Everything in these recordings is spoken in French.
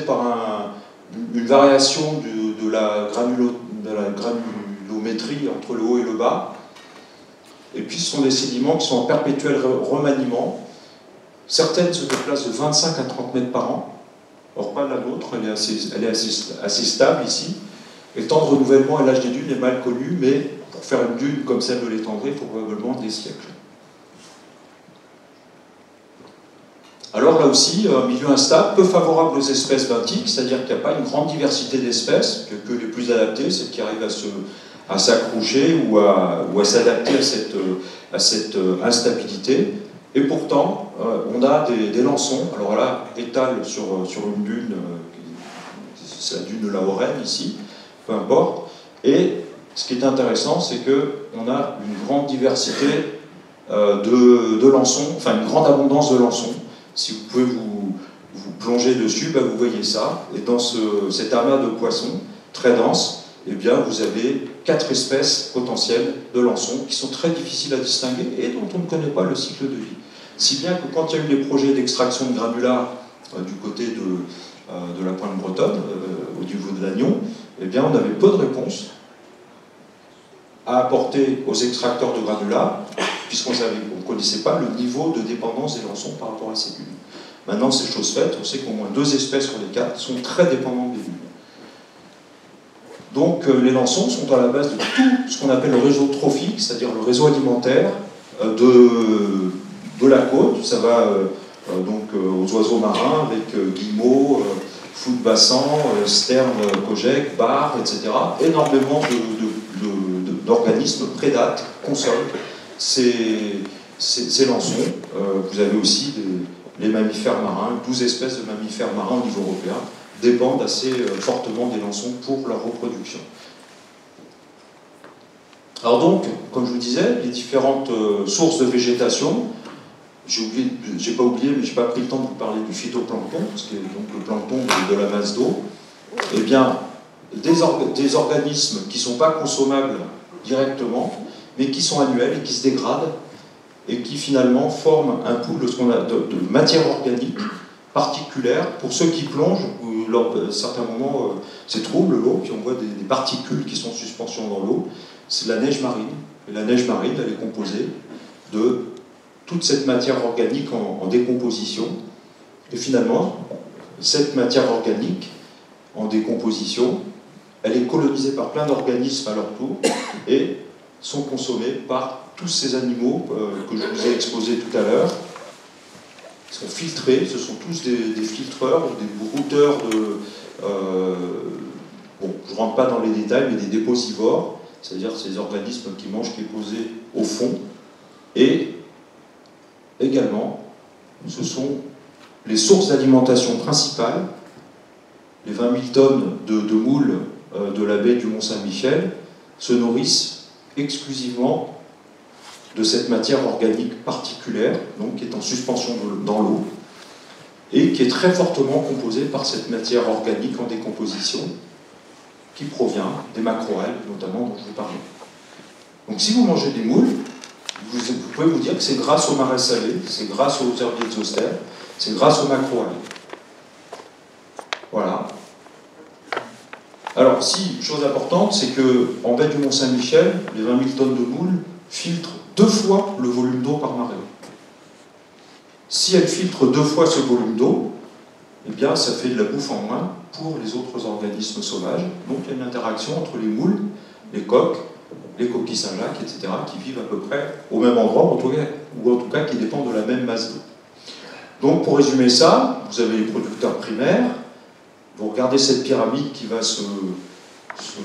par une variation de, la granulométrie entre le haut et le bas. Et puis ce sont des sédiments qui sont en perpétuel remaniement. Certaines se déplacent de 25 à 30 mètres par an. Or, pas la nôtre, elle est assez, assez, stable ici. Et le de renouvellement à l'âge des dunes est mal connu, mais pour faire une dune comme celle de l'étendrée, il faut probablement des siècles. Alors là aussi, un milieu instable, peu favorable aux espèces benthiques, c'est-à-dire qu'il n'y a pas une grande diversité d'espèces, que, les plus adaptées, celles qui arrivent à s'accrocher ou à, s'adapter à cette, euh, instabilité. Et pourtant, euh, on a des, lançons, alors là, étale sur, sur une dune, euh, c'est la dune de la Hauraine ici, peu importe. Et ce qui est intéressant, c'est qu'on a une grande diversité de, de lançons, enfin une grande abondance de lançons. Si vous pouvez vous, plonger dessus, ben, vous voyez ça. Et dans ce, cet amas de poissons très dense, eh bien, vous avez quatre espèces potentielles de lançons qui sont très difficiles à distinguer et dont on ne connaît pas le cycle de vie. Si bien que quand il y a eu des projets d'extraction de granulats euh, du côté de, euh, de, la pointe bretonne, euh, au niveau de l'Agnon, eh bien, on avait peu de réponses à apporter aux extracteurs de granulats, puisqu'on ne connaissait pas le niveau de dépendance des lançons par rapport à ces bulles. Maintenant, c'est chose faite, on sait qu'au moins deux espèces sur les quatre sont très dépendantes des bulles. Donc euh, les lançons sont à la base de tout ce qu'on appelle le réseau trophique, c'est-à-dire le réseau alimentaire euh, de, de la côte. Ça va euh, donc aux oiseaux marins avec guillemots, fous de bassin, sternes, kojek, bar, etc. Énormément d'organismes prédatent, consomment ces, lançons. vous avez aussi les mammifères marins, 12 espèces de mammifères marins au niveau européen dépendent assez euh, fortement des lançons pour leur reproduction. Alors donc, comme je vous disais, les différentes euh, sources de végétation, j'ai pas oublié, mais je n'ai pas pris le temps de vous parler du phytoplancton, ce qui est donc le plancton de, la masse d'eau, eh bien, des organismes qui ne sont pas consommables directement, mais qui sont annuels et qui se dégradent, et qui finalement forment un pool de, de, matière organique particulière pour ceux qui plongent lors de certains moments, euh, c'est trouble l'eau, puis on voit des, particules qui sont en suspension dans l'eau. C'est la neige marine. La neige marine, elle est composée de toute cette matière organique en, décomposition. Et finalement, cette matière organique en décomposition, elle est colonisée par plein d'organismes à leur tour et sont consommés par tous ces animaux euh, que je vous ai exposés tout à l'heure, sont filtrés, ce sont tous des, filtreurs des brouteurs de. Euh, bon, je ne rentre pas dans les détails, mais des déposivores, c'est-à-dire ces organismes qui mangent qui est posé au fond. Et également, ce sont les sources d'alimentation principales, les 20 000 tonnes de, moules de la baie du Mont-Saint-Michel se nourrissent exclusivement de cette matière organique particulière, donc qui est en suspension dans l'eau, et qui est très fortement composée par cette matière organique en décomposition, qui provient des macroalgues, notamment dont je vous parlais. Donc si vous mangez des moules, vous, pouvez vous dire que c'est grâce aux marais salés, c'est grâce aux herbiers zoster, c'est grâce aux macroalgues. Voilà. Alors, si, chose importante, c'est que en baie du Mont-Saint-Michel, les 20 000 tonnes de moules filtrent deux fois le volume d'eau par marée. Si elle filtre deux fois ce volume d'eau, eh bien, ça fait de la bouffe en moins pour les autres organismes sauvages. Donc, il y a une interaction entre les moules, les coques, les coquilles Saint-Jacques, etc., qui vivent à peu près au même endroit, ou en tout cas qui dépendent de la même masse d'eau. Donc, pour résumer ça, vous avez les producteurs primaires, vous regardez cette pyramide qui va se,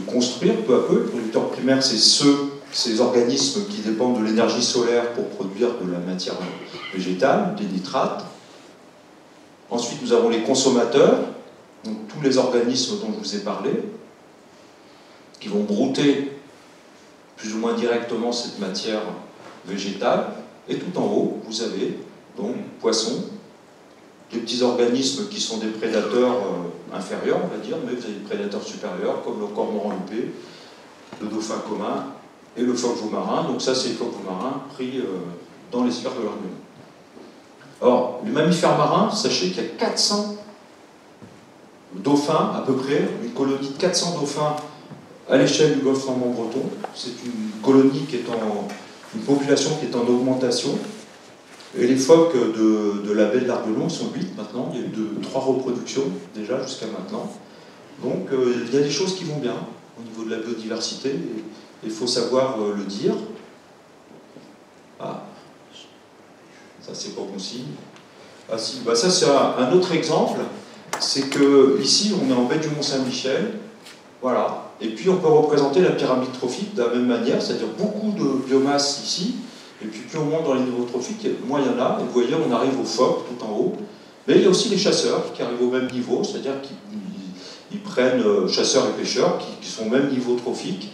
construire peu à peu. Les producteurs primaires, c'est ceux ces organismes qui dépendent de l'énergie solaire pour produire de la matière végétale, des nitrates. Ensuite, nous avons les consommateurs, donc tous les organismes dont je vous ai parlé, qui vont brouter plus ou moins directement cette matière végétale. Et tout en haut, vous avez donc poissons, des petits organismes qui sont des prédateurs inférieurs, on va dire, mais vous avez des prédateurs supérieurs, comme le cormoran huppé, le dauphin commun, et le phoque marin. Donc ça, c'est le phoque marin pris euh, dans les sphères de l'Arménie. Or, les mammifères marins, sachez qu'il y a 400 dauphins à peu près, une colonie de 400 dauphins à l'échelle du golfe normand-breton. C'est une colonie qui est en, une population qui est en augmentation. Et les phoques de, la baie de l'Arguelon sont 8 maintenant. Il y a eu de, 3 reproductions déjà jusqu'à maintenant. Donc euh, il y a des choses qui vont bien au niveau de la biodiversité. Il faut savoir euh, le dire. Ah, ça c'est pas bon. Ah si, bah ça c'est un, autre exemple. C'est que ici on est en baie du Mont-Saint-Michel. Voilà. Et puis on peut représenter la pyramide trophique de la même manière, c'est-à-dire beaucoup de biomasse ici, et puis plus on monte dans les niveaux trophiques, moins il y en a. Et vous voyez, on arrive aux phoques tout en haut. Mais il y a aussi les chasseurs qui arrivent au même niveau, c'est-à-dire qu'ils prennent euh, chasseurs et pêcheurs qui, sont au même niveau trophique,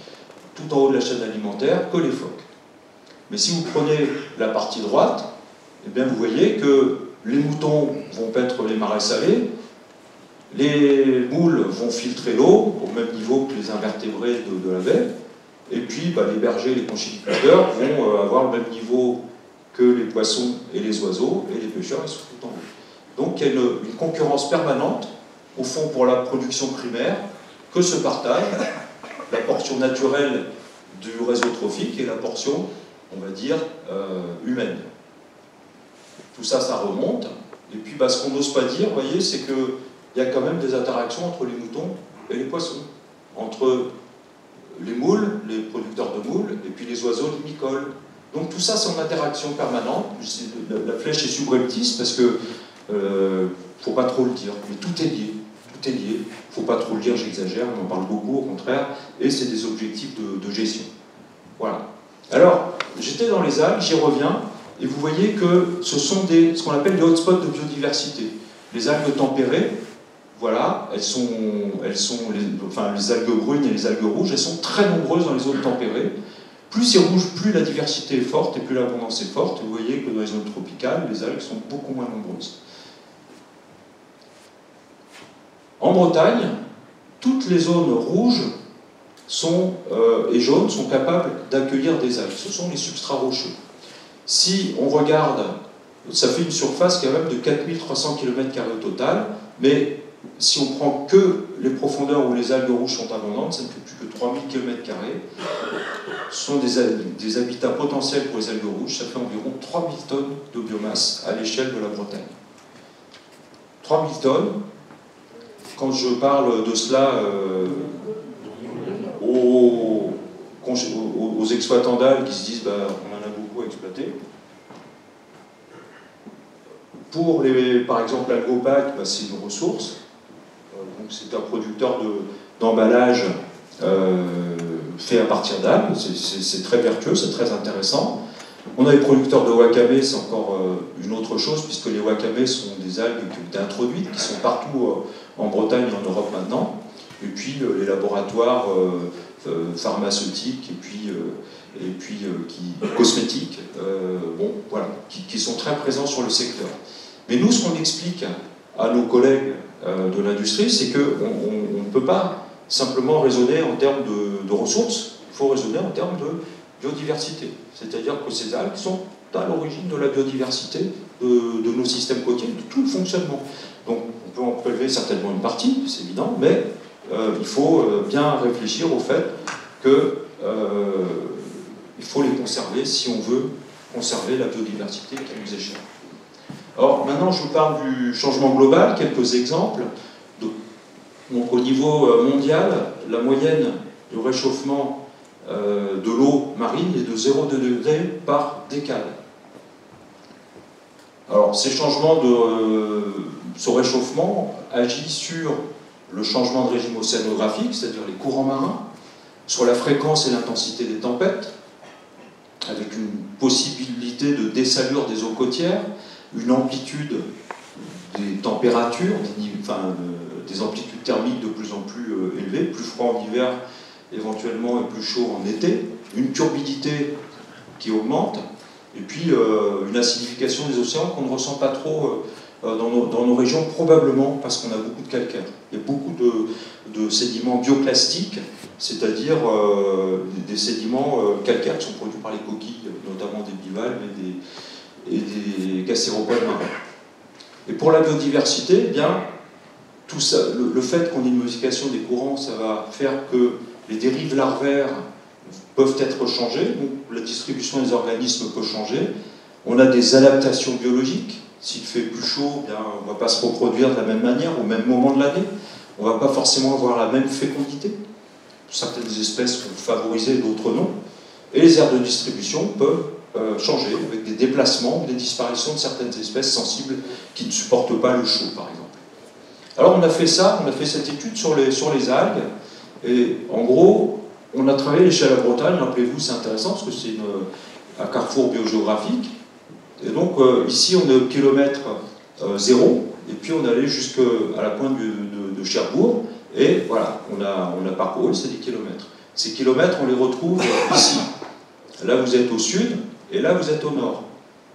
tout en haut de la chaîne alimentaire, que les phoques. Mais si vous prenez la partie droite, eh bien vous voyez que les moutons vont paître les marais salés, les moules vont filtrer l'eau au même niveau que les invertébrés de, la baie, et puis bah, les bergers, les conchilicuteurs vont euh, avoir le même niveau que les poissons et les oiseaux, et les pêcheurs ils sont tout en haut. Donc il y a une, concurrence permanente, au fond pour la production primaire, que se partage la portion naturelle du réseau trophique et la portion, on va dire, euh, humaine. Tout ça, ça remonte. Et puis, bah, ce qu'on n'ose pas dire, vous voyez, c'est qu'il y a quand même des interactions entre les moutons et les poissons. Entre les moules, les producteurs de moules, et puis les oiseaux limicoles. Donc tout ça, c'est en interaction permanente. La flèche est subreptice parce que euh, faut pas trop le dire, mais tout est lié. Tout est lié. Faut pas trop le dire, j'exagère, on en parle beaucoup au contraire, et c'est des objectifs de, gestion. Voilà. Alors, j'étais dans les algues, j'y reviens. Et vous voyez que ce sont des, ce qu'on appelle des hotspots de biodiversité. Les algues tempérées, voilà, elles sont, les, algues brunes et les algues rouges, elles sont très nombreuses dans les zones tempérées. Plus c'est rouge, plus la diversité est forte et plus l'abondance est forte. vous voyez que dans les zones tropicales, les algues sont beaucoup moins nombreuses. En Bretagne, toutes les zones rouges euh, et jaunes sont capables d'accueillir des algues. Ce sont les substrats rocheux. Si on regarde, ça fait une surface quand même de 4300 km au total, mais si on prend que les profondeurs où les algues rouges sont abondantes, ça ne fait plus que 3000 km. Ce sont des, habitats potentiels pour les algues rouges, ça fait environ 3000 tonnes de biomasse à l'échelle de la Bretagne. 3000 tonnes, quand je parle de cela euh, aux, exploitants d'algues qui se disent bah, exploiter. Pour, les, par exemple, l'algopac, bah, c'est une ressource. Euh, c'est un producteur d'emballage euh, fait à partir d'algues. C'est très vertueux, c'est très intéressant. On a les producteurs de wakame, c'est encore euh, une autre chose, puisque les wakame sont des algues qui ont été introduites, qui sont partout en Bretagne et en Europe maintenant. Et puis les laboratoires pharmaceutiques et puis et puis qui, cosmétiques, bon, voilà, qui, sont très présents sur le secteur. Mais nous, ce qu'on explique à nos collègues de l'industrie, c'est qu'on ne peut pas simplement raisonner en termes de, ressources, il faut raisonner en termes de biodiversité. C'est-à-dire que ces algues sont à l'origine de la biodiversité de, nos systèmes côtiers, de tout le fonctionnement. Donc on peut en prélever certainement une partie, c'est évident, mais il faut bien réfléchir au fait que il faut les conserver si on veut conserver la biodiversité qui nous est Alors maintenant, je vous parle du changement global, quelques exemples. Donc, au niveau euh, mondial, la moyenne de réchauffement euh, de l'eau marine est de 0,2 degrés par décade. Alors ces changements de euh, ce réchauffement agit sur le changement de régime océanographique, c'est-à-dire les courants marins, sur la fréquence et l'intensité des tempêtes, avec une possibilité de dessalure des eaux côtières, une amplitude des températures, des, enfin, euh, des amplitudes thermiques de plus en plus euh, élevées, plus froid en hiver éventuellement et plus chaud en été, une turbidité qui augmente, et puis euh, une acidification des océans qu'on ne ressent pas trop dans nos, régions, probablement parce qu'on a beaucoup de calcaire. A beaucoup de, sédiments bioclastiques c'est-à-dire euh, des, sédiments calcaires qui sont produits par les coquilles, notamment des bivalves et des, et des marins. Et pour la biodiversité, eh bien, tout ça, le, fait qu'on ait une modification des courants, ça va faire que les dérives larvaires peuvent être changées, donc la distribution des organismes peut changer. On a des adaptations biologiques. S'il fait plus chaud, bien, on ne va pas se reproduire de la même manière au même moment de l'année. On ne va pas forcément avoir la même fécondité. Certaines espèces vont favoriser, d'autres non. Et les aires de distribution peuvent euh, changer avec des déplacements, des disparitions de certaines espèces sensibles qui ne supportent pas le chaud, par exemple. Alors on a fait ça, on a fait cette étude sur les, sur les algues, et en gros, on a travaillé l'échelle à Bretagne, rappelez-vous, c'est intéressant parce que c'est un carrefour biogéographique. Et donc euh, ici, on est au kilomètre euh, zéro, et puis on allé jusqu'à la pointe de, Cherbourg, et voilà, on a, on a parcouru ces 10 kilomètres. Ces kilomètres, on les retrouve ici. Là, vous êtes au sud, et là, vous êtes au nord.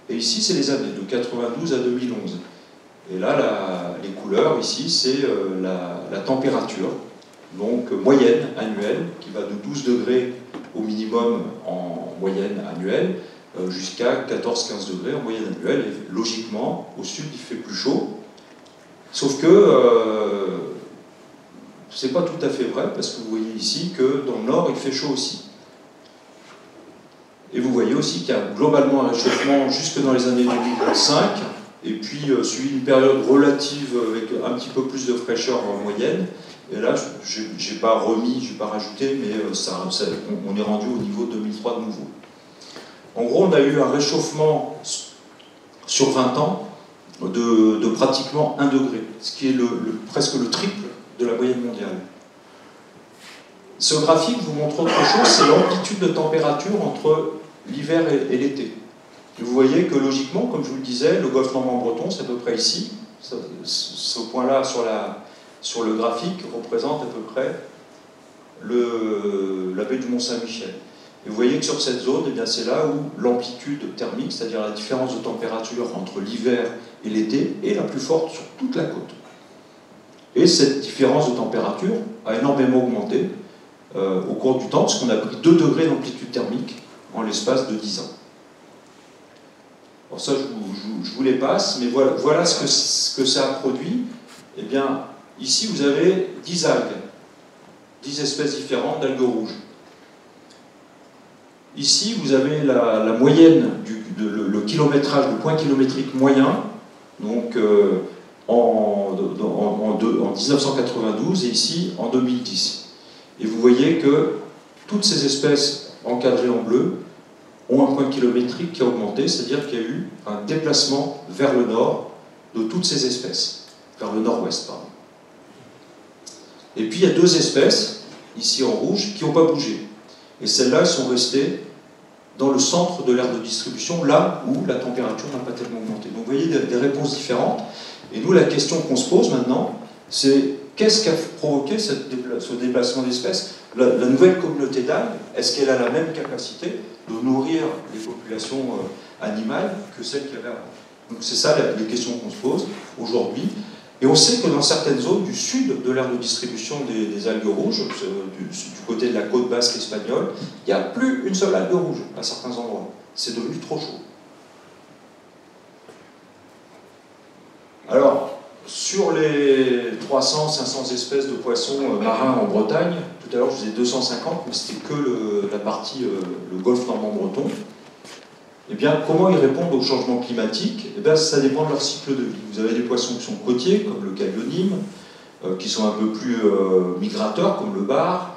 Et ici, c'est les années, de 92 à 2011. Et là, les couleurs, ici, c'est euh, la, température, donc moyenne annuelle, qui va de 12 degrés au minimum en moyenne annuelle, euh, jusqu'à 14-15 degrés en moyenne annuelle. Et logiquement, au sud, il fait plus chaud. Sauf que euh, c'est pas tout à fait vrai, parce que vous voyez ici que dans le nord, il fait chaud aussi. Aussi qu'il y a globalement un réchauffement jusque dans les années 2005, et puis euh, suivi d'une période relative avec un petit peu plus de fraîcheur en moyenne. Et là, je n'ai pas remis, je n'ai pas rajouté, mais euh, on est rendu au niveau 2003 de nouveau. En gros, on a eu un réchauffement sur 20 ans de, pratiquement 1 degré, ce qui est presque le triple de la moyenne mondiale. Ce graphique vous montre autre chose, c'est l'amplitude de température entre l'hiver et, l'été. vous voyez que logiquement, comme je vous le disais, le golfe normand-breton, c'est à peu près ici. Ce, point-là sur, le graphique représente à peu près la baie du Mont-Saint-Michel. Et vous voyez que sur cette zone, eh c'est là où l'amplitude thermique, c'est-à-dire la différence de température entre l'hiver et l'été, est la plus forte sur toute la côte. Et cette différence de température a énormément augmenté euh, au cours du temps, parce qu'on a pris 2 degrés d'amplitude thermique en l'espace de 10 ans. Alors ça, je vous, les passe, mais voilà, ce, que, ça a produit. Eh bien, ici, vous avez 10 algues, 10 espèces différentes d'algues rouges. Ici, vous avez la, moyenne, du, le, kilométrage, le point kilométrique moyen, donc euh, en 1992 et ici en 2010. Et vous voyez que toutes ces espèces encadrés en bleu, ont un point kilométrique qui a augmenté, c'est-à-dire qu'il y a eu un déplacement vers le nord de toutes ces espèces, vers le nord-ouest, pardon. Et puis il y a deux espèces, ici en rouge, qui n'ont pas bougé. Et celles-là, elles sont restées dans le centre de l'aire de distribution, là où la température n'a pas tellement augmenté. Donc vous voyez des, réponses différentes. Et nous, la question qu'on se pose maintenant, c'est qu'est-ce qui a provoqué ce déplacement d'espèces? La, nouvelle communauté d'algues, est-ce qu'elle a la même capacité de nourrir les populations euh, animales que celle qu'il y avait avant? Donc c'est ça les questions qu'on se pose aujourd'hui. Et on sait que dans certaines zones du sud de l'aire de distribution des, algues rouges, du, du, côté de la côte basque espagnole, il n'y a plus une seule algue rouge à certains endroits. C'est devenu trop chaud. Alors, sur les 300-500 espèces de poissons euh, marins en Bretagne, tout à l'heure je ai 250, mais c'était que la partie, euh, le golfe normand-breton. Eh bien, comment ils répondent au changement climatique? Eh bien, ça dépend de leur cycle de vie. Vous avez des poissons qui sont côtiers, comme le calionime, euh, qui sont un peu plus migrateurs, comme le bar,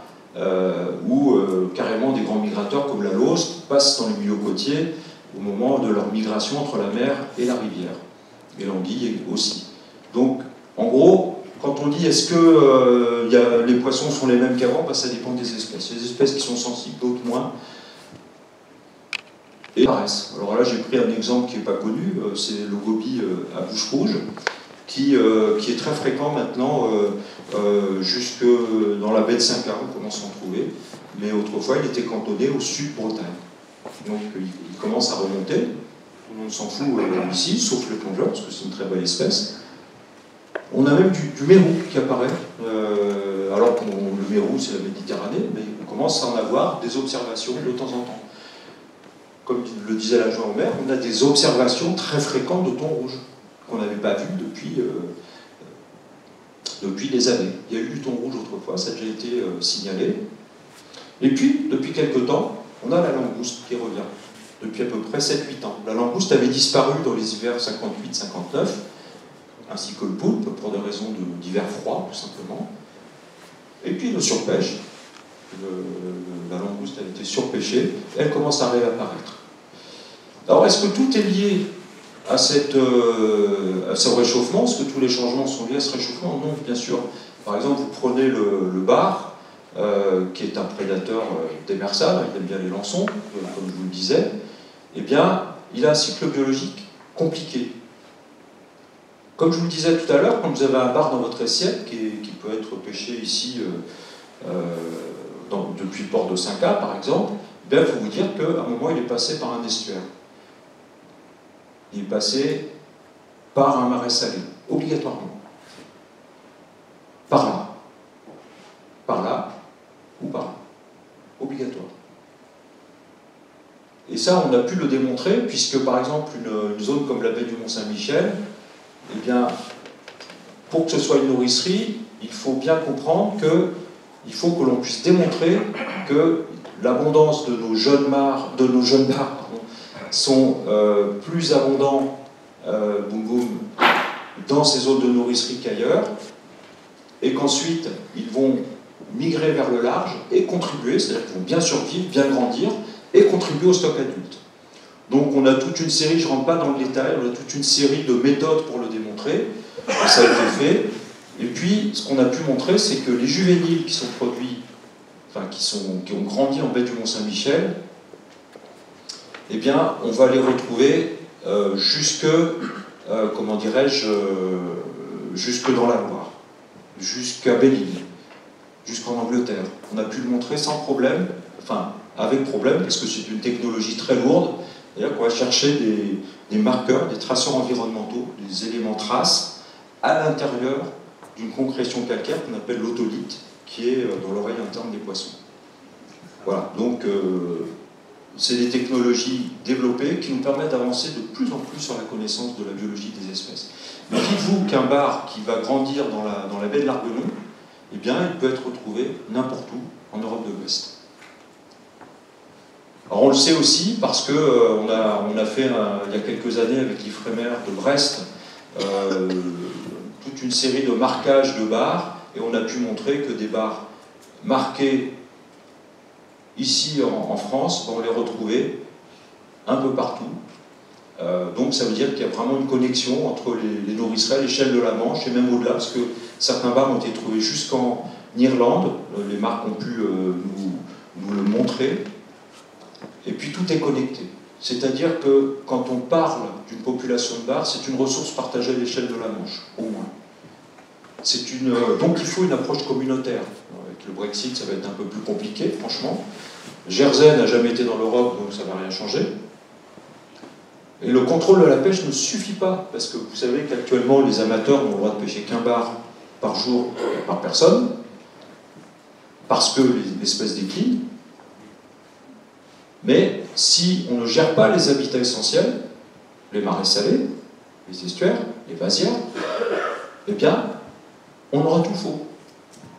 ou carrément des grands migrateurs, comme la lose, qui passent dans les milieux côtiers au moment de leur migration entre la mer et la rivière. Et l'anguille aussi. Donc, en gros, quand on dit est-ce que euh, les poissons sont les mêmes qu'avant, bah, ça dépend des espèces. Il y a des espèces qui sont sensibles, d'autres moins. Et paraissent. Alors là, j'ai pris un exemple qui n'est pas connu, euh, c'est le gobi euh, à bouche rouge, qui, qui, est très fréquent maintenant, jusque dans la baie de Saint-Cloud, on commence à en trouver. Mais autrefois, il était cantonné au sud Bretagne. Donc, il, commence à remonter. Tout le monde s'en fout ici, sauf les plongeurs, parce que c'est une très belle espèce. On a même du, mérou qui apparaît, euh, alors que le mérou c'est la Méditerranée, mais on commence à en avoir des observations de temps en temps. Comme le disait l'adjoint au maire, on a des observations très fréquentes de thon rouge, qu'on n'avait pas vu depuis, euh, depuis des années. Il y a eu du thon rouge autrefois, ça a déjà été euh, signalé. Et puis, depuis quelque temps, on a la langouste qui revient, depuis à peu près 7-8 ans. La langouste avait disparu dans les hivers 58-59, ainsi que le poulpe, pour des raisons d'hiver froid, tout simplement. Et puis, le surpêche, la langouste a été surpêchée, elle commence à réapparaître. Alors, est-ce que tout est lié à, cette, euh, à ce réchauffement? Est-ce que tous les changements sont liés à ce réchauffement? Non, bien sûr. Par exemple, vous prenez le, bar, euh, qui est un prédateur euh, démersal, il aime bien les lançons, comme je vous le disais, eh bien, il a un cycle biologique compliqué. Comme je vous le disais tout à l'heure, quand vous avez un bar dans votre assiette, qui, peut être pêché ici depuis le port de 5A, par exemple, il faut vous dire qu'à un moment, il est passé par un estuaire il est passé par un marais salé, obligatoirement. Par là. Par là ou par là. Obligatoire. Et ça, on a pu le démontrer, puisque par exemple, une, zone comme la baie du Mont-Saint-Michel, eh bien, pour que ce soit une nourricerie, il faut bien comprendre que il faut que l'on puisse démontrer que l'abondance de nos jeunes mares, de nos jeunes mares, sont euh, plus abondants euh, dans ces zones de nourricerie qu'ailleurs, et qu'ensuite ils vont migrer vers le large et contribuer, c'est-à-dire qu'ils vont bien survivre, bien grandir, et contribuer au stock adulte. Donc on a toute une série, je ne rentre pas dans le détail, on a toute une série de méthodes pour le démontrer, ça a été fait. Et puis ce qu'on a pu montrer, c'est que les juvéniles qui sont produits, enfin qui, sont, qui ont grandi en baie du Mont-Saint-Michel, eh bien, on va les retrouver euh, jusque, euh, comment dirais-je, euh, jusque dans la Loire, jusqu'à Belle-Île, jusqu'en Angleterre. On a pu le montrer sans problème, enfin, avec problème, parce que c'est une technologie très lourde. C'est-à-dire qu'on va chercher des, des, marqueurs, des traceurs environnementaux, des éléments traces, à l'intérieur d'une concrétion calcaire qu'on appelle l'autolite, qui est dans l'oreille interne des poissons. Voilà, donc c'est des technologies développées qui nous permettent d'avancer de plus en plus sur la connaissance de la biologie des espèces. Mais dites-vous qu'un bar qui va grandir dans la, baie de l'Arguelon, eh bien, il peut être retrouvé n'importe où en Europe de l'Ouest. On le sait aussi parce qu'on euh, a, fait il y a quelques années avec l'IFREMER de Brest euh, toute une série de marquages de bars et on a pu montrer que des bars marqués Ici, en, France, on les retrouver un peu partout. Euh, donc ça veut dire qu'il y a vraiment une connexion entre les, nourrisseries à l'échelle de la Manche et même au-delà, parce que certains bars ont été trouvés jusqu'en Irlande, euh, les marques ont pu euh, nous, le montrer, et puis tout est connecté. C'est-à-dire que quand on parle d'une population de bars, c'est une ressource partagée à l'échelle de la Manche, au moins. Une, donc il faut une approche communautaire. Avec le Brexit, ça va être un peu plus compliqué, franchement. Jersey n'a jamais été dans l'Europe, donc ça ne va rien changer. Et le contrôle de la pêche ne suffit pas, parce que vous savez qu'actuellement, les amateurs n'ont le droit de pêcher qu'un bar par jour par personne, parce que l'espèce décline. Mais si on ne gère pas les habitats essentiels, les marais salés, les estuaires, les vasières, eh bien, on aura tout faux.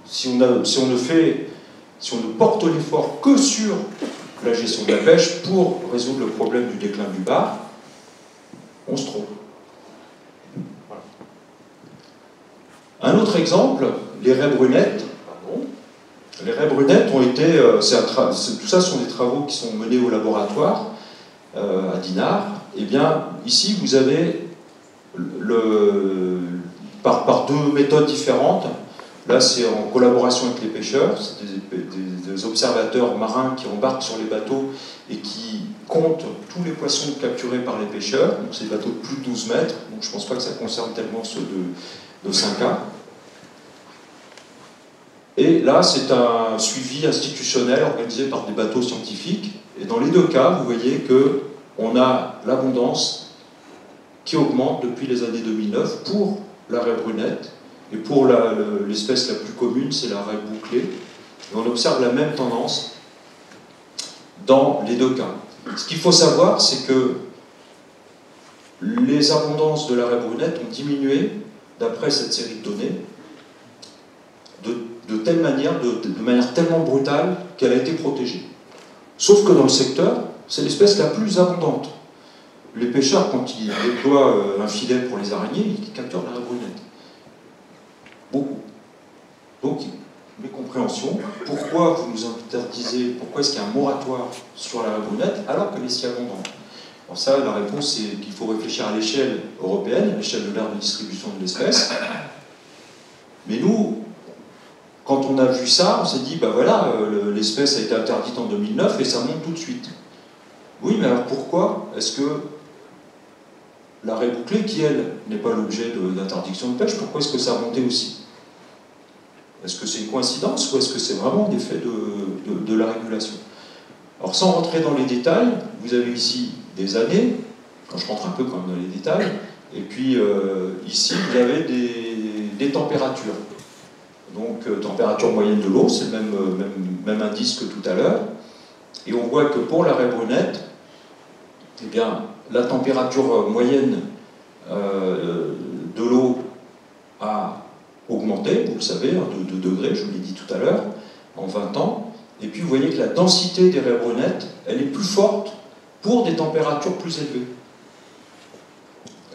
Si on, ne fait si on ne porte l'effort que sur la gestion de la pêche pour résoudre le problème du déclin du bar, on se trompe. Un autre exemple, les raies brunettes. Les raies brunettes ont été, euh, tout ça sont des travaux qui sont menés au laboratoire euh, à Dinard. Eh bien, ici, vous avez par deux méthodes différentes, Là, c'est en collaboration avec les pêcheurs, c'est des, observateurs marins qui embarquent sur les bateaux et qui comptent tous les poissons capturés par les pêcheurs. Donc, c'est des bateaux de plus de 12 mètres, donc je ne pense pas que ça concerne tellement ceux de, de 5A. Et là, c'est un suivi institutionnel organisé par des bateaux scientifiques. Et dans les deux cas, vous voyez qu'on a l'abondance qui augmente depuis les années 2009 pour la raie brunette et pour l'espèce la, plus commune, c'est la raie bouclée. Et on observe la même tendance dans les deux cas. Ce qu'il faut savoir, c'est que les abondances de la raie brunette ont diminué d'après cette série de données telle manière, de, manière tellement brutale qu'elle a été protégée. Sauf que dans le secteur, c'est l'espèce la plus abondante. Les pêcheurs, quand ils déploient euh, un filet pour les araignées, ils capturent la brunette. Beaucoup. Donc, mes compréhensions, pourquoi vous nous interdisez, pourquoi est-ce qu'il y a un moratoire sur la brunette alors qu'elle est si abondante? Alors ça, la réponse, c'est qu'il faut réfléchir à l'échelle européenne, à l'échelle de l'aire de distribution de l'espèce. Mais nous, quand on a vu ça, on s'est dit, ben voilà, euh, l'espèce a été interdite en 2009 et ça monte tout de suite. Oui, mais alors pourquoi est-ce que la raie bouclée, qui elle n'est pas l'objet d'interdiction de, pêche, pourquoi est-ce que ça a monté aussi? Est-ce que c'est une coïncidence ou est-ce que c'est vraiment l'effet de, de, la régulation? Alors sans rentrer dans les détails, vous avez ici des années, je rentre un peu quand même dans les détails, et puis euh, ici vous avez des températures. Donc euh, température moyenne de l'eau, c'est le même, euh, même, indice que tout à l'heure. Et on voit que pour la raie brunette, eh la température moyenne euh, de l'eau a augmenté, vous le savez, hein, de 2 degrés, je vous l'ai dit tout à l'heure, en 20 ans. Et puis vous voyez que la densité des raies brunettes, elle est plus forte pour des températures plus élevées.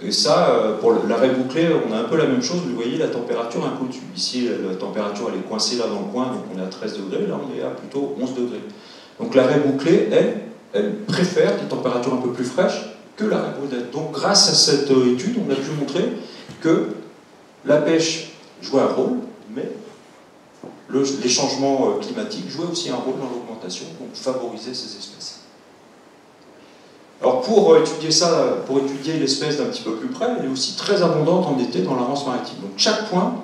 Et ça, euh, pour l'arrêt bouclé, on a un peu la même chose, vous voyez, la température au-dessus. Ici, la température, elle est coincée là dans le coin, donc on est à 13 degrés, là on est à plutôt 11 degrés. Donc l'arrêt bouclé, elle, elle préfère des températures un peu plus fraîches que l'arrêt brunette. Donc grâce à cette euh, étude, on a pu montrer que la pêche jouait un rôle, mais les changements euh, climatiques jouaient aussi un rôle dans l'augmentation, donc favoriser ces espèces. Alors pour euh, étudier ça, pour étudier l'espèce d'un petit peu plus près, elle est aussi très abondante en été dans la Rance maritime. Donc chaque point,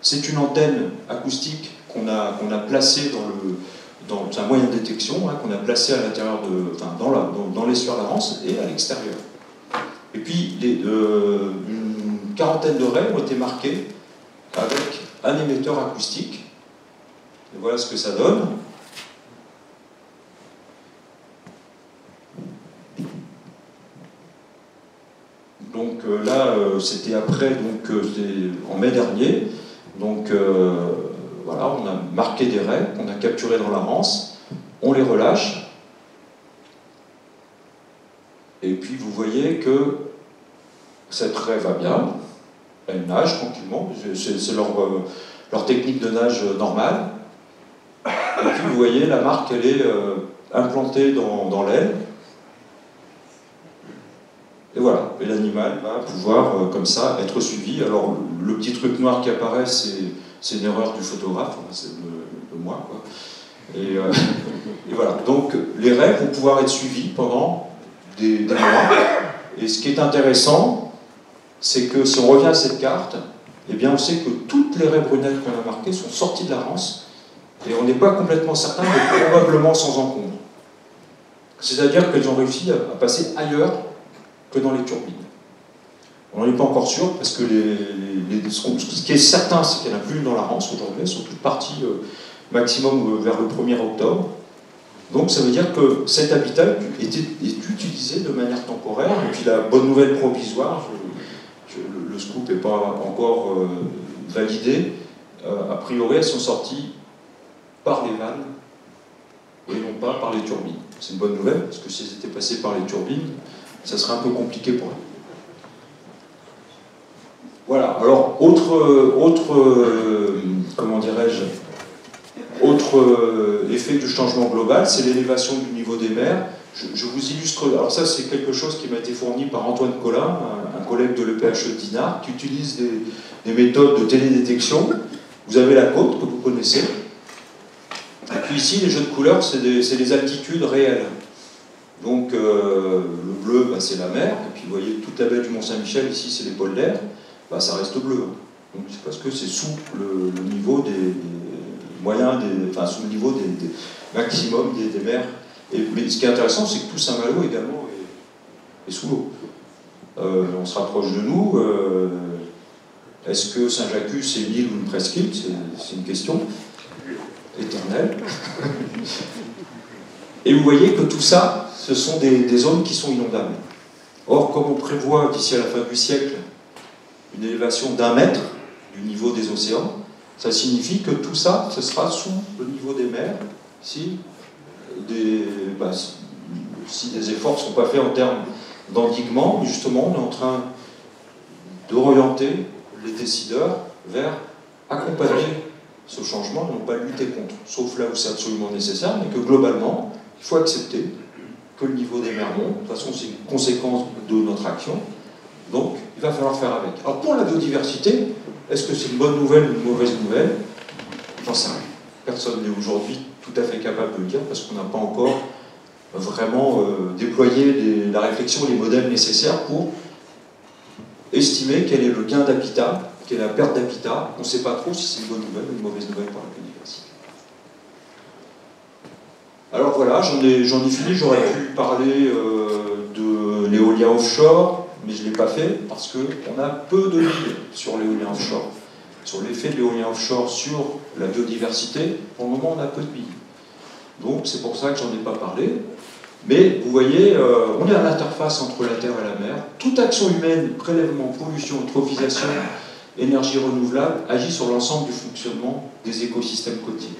c'est une antenne acoustique qu'on a, qu'on a placée dans le dans un moyen de détection hein, qu'on a placé à l'intérieur de, enfin, dans, la, dans, dans l'estuaire d'Arance et à l'extérieur. Et puis euh, une quarantaine de raies ont été marquées avec un émetteur acoustique. Et voilà ce que ça donne. Donc euh, là, euh, c'était après, donc euh, en mai dernier. Donc voilà, on a marqué des raies qu'on a capturées dans la Rance, on les relâche. Et puis vous voyez que cette raie va bien, elle nage tranquillement, c'est leur, leur, technique de nage normale. Et puis vous voyez, la marque, elle est implantée dans, dans l'aile. Et voilà, et l'animal va pouvoir, euh, comme ça, être suivi. Alors, le petit truc noir qui apparaît, c'est une erreur du photographe, c'est de, moi. Euh, et, voilà, donc les rêves vont pouvoir être suivis pendant des, mois. Et ce qui est intéressant, c'est que si on revient à cette carte, eh bien on sait que toutes les raies brunettes qu'on a marquées sont sorties de la rance, et on n'est pas complètement certain, mais probablement sans encombre. C'est-à-dire qu'elles ont réussi à passer ailleurs dans les turbines. On n'en est pas encore sûr, parce que ce qui est certain, c'est qu'il n'y en a plus dans la Rance aujourd'hui, elles sont toutes parties euh, maximum euh, vers le 1er octobre. Donc ça veut dire que cet habitat est, est utilisé de manière temporaire, et puis la bonne nouvelle provisoire, le, scoop n'est pas encore euh, validé, a priori elles sont sorties par les vannes et non pas par les turbines. C'est une bonne nouvelle, parce que si elles étaient passées par les turbines, ça serait un peu compliqué pour eux. Voilà, alors autre, autre euh, comment dirais-je, autre euh, effet du changement global, c'est l'élévation du niveau des mers. Je, vous illustre, alors ça c'est quelque chose qui m'a été fourni par Antoine Collin, un, collègue de l'EPHE de Dinard, qui utilise des, méthodes de télédétection. Vous avez la côte que vous connaissez, et puis ici les jeux de couleurs, c'est des, des altitudes réelles. Donc euh, le bleu, bah, c'est la mer, et puis vous voyez toute la baie du Mont-Saint-Michel, ici c'est les pôles bah, ça reste bleu. Donc c'est parce que c'est sous le, niveau des, moyens, des, enfin sous le niveau des, maximum des, mers. Et, mais ce qui est intéressant, c'est que tout Saint-Malo également est, sous l'eau. Euh, on se rapproche de nous. Euh, est-ce que Saint-Jacques c'est une île ou une presqu'île? C'est une question éternelle. Et vous voyez que tout ça, ce sont des, zones qui sont inondables. Or, comme on prévoit d'ici à la fin du siècle une élévation d'un mètre du niveau des océans, Ça signifie que tout ça, ce sera sous le niveau des mers si des, bah, efforts ne sont pas faits en termes d'endiguement. Justement, on est en train d'orienter les décideurs vers accompagner ce changement, non pas lutter contre, sauf là où c'est absolument nécessaire, mais que globalement, il faut accepter que le niveau des mers monte. De toute façon, c'est une conséquence de notre action. Donc, il va falloir faire avec. Alors, pour la biodiversité, est-ce que c'est une bonne nouvelle ou une mauvaise nouvelle? J'en sais. Personne n'est aujourd'hui tout à fait capable de le dire parce qu'on n'a pas encore vraiment euh, déployé la réflexion, les modèles nécessaires pour estimer quel est le gain d'habitat, quelle est la perte d'habitat. On ne sait pas trop si c'est une bonne nouvelle ou une mauvaise nouvelle pour la biodiversité. Alors voilà, j'en ai, ai, fini, j'aurais pu parler euh, de l'éolien offshore, mais je ne l'ai pas fait parce qu'on a peu de livres sur l'éolien offshore. Sur l'effet de l'éolien offshore sur la biodiversité, pour le moment on a peu de billes. Donc c'est pour ça que j'en ai pas parlé. Mais vous voyez, euh, on est à l'interface entre la Terre et la mer. Toute action humaine, prélèvement, pollution, eutrophisation, énergie renouvelable, agit sur l'ensemble du fonctionnement des écosystèmes côtiers.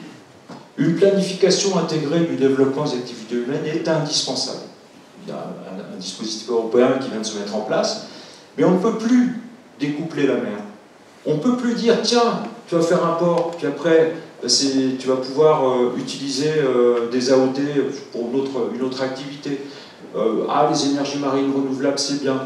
Une planification intégrée du développement des activités humaines est indispensable. Il y a un, dispositif européen qui vient de se mettre en place, mais on ne peut plus découpler la mer. On ne peut plus dire, tiens, tu vas faire un port, puis après, tu vas pouvoir euh, utiliser euh, des AOT pour une autre, activité. Euh, ah, les énergies marines renouvelables, c'est bien.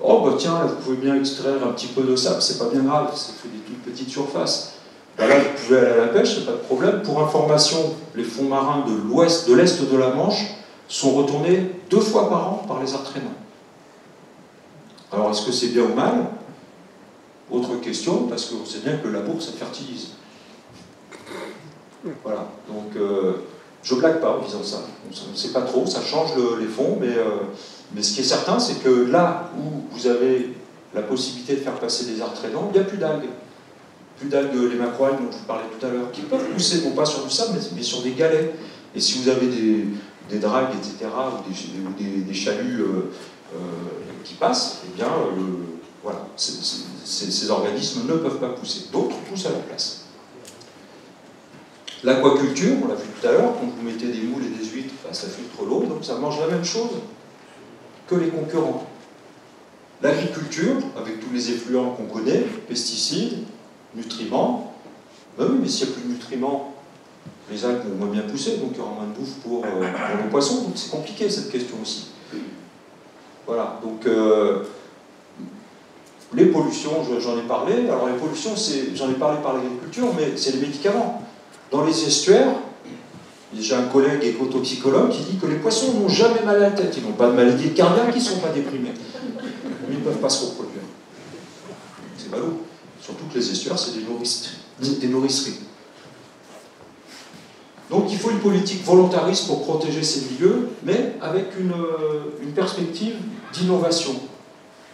Oh, bah tiens, vous pouvez bien extraire un petit peu de sable, c'est pas bien grave, ça fait des toutes petites surfaces. Bah là, vous pouvez aller à la pêche, c'est pas de problème. Pour information, les fonds marins de l'ouest, de l'est de la Manche sont retournés deux fois par an par les arts Alors, est-ce que c'est bien ou mal? Autre question, parce qu'on sait bien que le labour, ça fertilise. Voilà, donc euh, je blague pas en disant ça. On ne sait pas trop, ça change les fonds, mais, euh, mais ce qui est certain, c'est que là où vous avez la possibilité de faire passer des arbres traînants, il n'y a plus d'algues. Plus d'algues, les macroalgues dont je vous parlais tout à l'heure, qui peuvent pousser non pas sur du sable, mais, sur des galets. Et si vous avez des, des dragues, etc., ou des, chaluts euh, qui passent, eh bien, voilà, ces organismes ne peuvent pas pousser. D'autres poussent à la place. L'aquaculture, on l'a vu tout à l'heure, quand vous mettez des moules et des huîtres, ben, ça filtre l'eau, donc ça mange la même chose que les concurrents. L'agriculture, avec tous les effluents qu'on connaît, pesticides, nutriments, ben oui, mais s'il n'y a plus de nutriments, les algues vont moins bien pousser, donc il y aura moins de bouffe pour, euh, les poissons, donc c'est compliqué cette question aussi. Voilà, donc euh, les pollutions, j'en ai parlé, alors les pollutions, j'en ai parlé par l'agriculture, mais c'est les médicaments. Dans les estuaires, j'ai un collègue écotoxicologue qui dit que les poissons n'ont jamais mal à la tête, ils n'ont pas de maladie cardiaque, ils ne sont pas déprimés. Mais ils ne peuvent pas se reproduire. C'est ballot. Surtout que les estuaires, c'est des, nourriceries. Donc il faut une politique volontariste pour protéger ces milieux, mais avec une, une perspective d'innovation,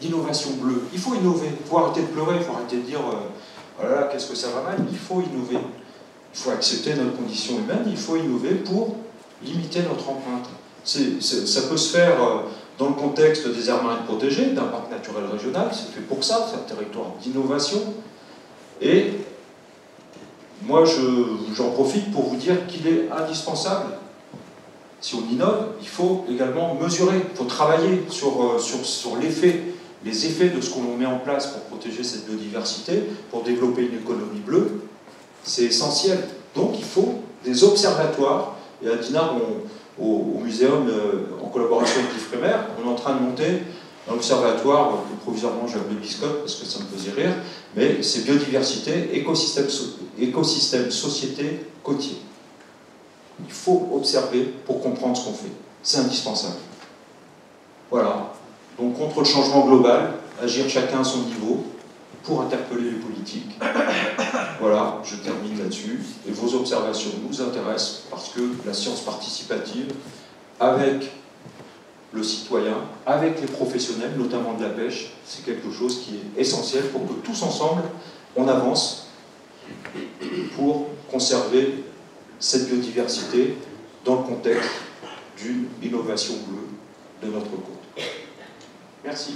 d'innovation bleue. Il faut innover, il faut arrêter de pleurer, il faut arrêter de dire oh là là, qu'est-ce que ça va mal, il faut innover. Il faut accepter notre condition humaine, il faut innover pour limiter notre empreinte. ça peut se faire euh, dans le contexte des aires marines protégées, d'un naturel régional, c'est fait pour ça, c'est un territoire d'innovation. Et moi, j'en profite pour vous dire qu'il est indispensable, si on innove, il faut également mesurer, il faut travailler sur, euh, sur, sur l'effet, les effets de ce qu'on met en place pour protéger cette biodiversité, pour développer une économie bleue, c'est essentiel. Donc il faut des observatoires. Et à Dinard, au, muséum, euh, en collaboration avec l'IFREMER, on est en train de monter un observatoire que provisoirement j'ai appelé Biscotte parce que ça me faisait rire, mais c'est biodiversité, écosystème société, côtier. Il faut observer pour comprendre ce qu'on fait. C'est indispensable. Voilà. Donc contre le changement global, agir chacun à son niveau, pour interpeller les politiques. Voilà, je termine là-dessus. Et vos observations nous intéressent parce que la science participative, avec le citoyen, avec les professionnels, notamment de la pêche, c'est quelque chose qui est essentiel pour que tous ensemble, on avance pour conserver cette biodiversité dans le contexte d'une innovation bleue de notre côte. Merci.